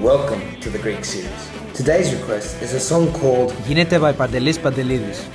Welcome to the Greek series. Today's request is a song called Γίνεται by Παντελής Παντελίδης.